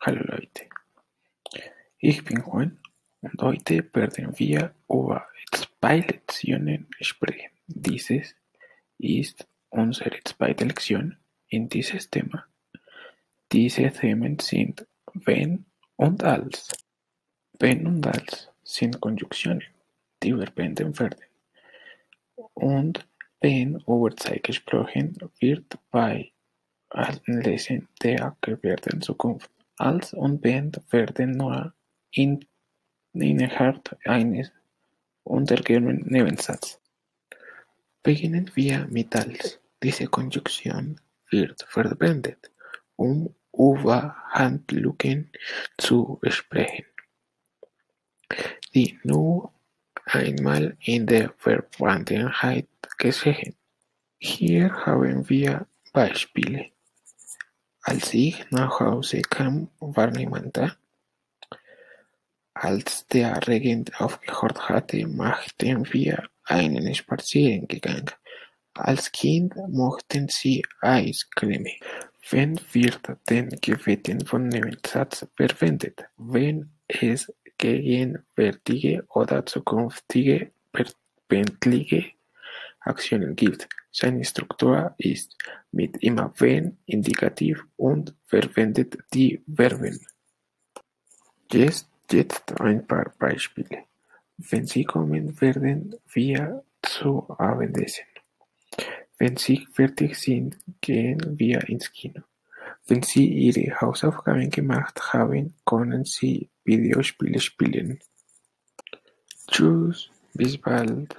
Hallo Leute, ich bin Juan und heute werden wir über zwei Lektionen sprechen. Dieses ist unsere zweite Lektion in dieses Thema. Diese Themen sind wenn und als. Wenn und als sind Konjunktionen, die verwendet werden. Und wenn über Zeit gesprochen wird bei Anlässen der gewährten Zukunft. Als und wenn werden nur in, innerhalb eines untergehenden Nebensatzes. Beginnen wir mit als. Diese Konjunktion wird verwendet, um über Handlungen zu sprechen, die nur einmal in der Vergangenheit geschehen. Hier haben wir Beispiele. Als ich nach Hause kam, war niemand da. Als der Regen aufgehört hatte, machten wir einen Spaziergang. Als Kind mochten sie Eiscreme. Wenn wird den gewählten von Nebensatz verwendet, wenn es gegenwärtige oder zukünftige verbindliche Aktionen gibt. Seine Struktur ist mit immer wenn Indikativ und verwendet die Verben. Jetzt, jetzt ein paar Beispiele. Wenn Sie kommen, werden wir zu Abendessen. Wenn Sie fertig sind, gehen wir ins Kino. Wenn Sie Ihre Hausaufgaben gemacht haben, können Sie Videospiele spielen. Tschüss, bis bald.